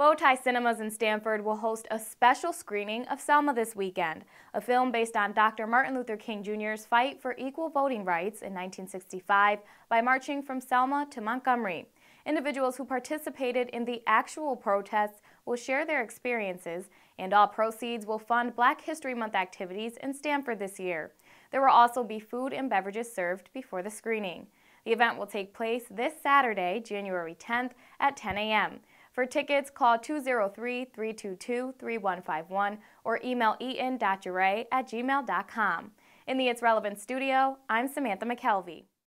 Bow Tie Cinemas in Stamford will host a special screening of Selma this weekend, a film based on Dr. Martin Luther King Jr.'s fight for equal voting rights in 1965 by marching from Selma to Montgomery. Individuals who participated in the actual protests will share their experiences, and all proceeds will fund Black History Month activities in Stamford this year. There will also be food and beverages served before the screening. The event will take place this Saturday, January 10th at 10 a.m. For tickets, call 203-322-3151 or email eaton.jere at gmail.com. In the It's Relevant studio, I'm Samantha McKelvie.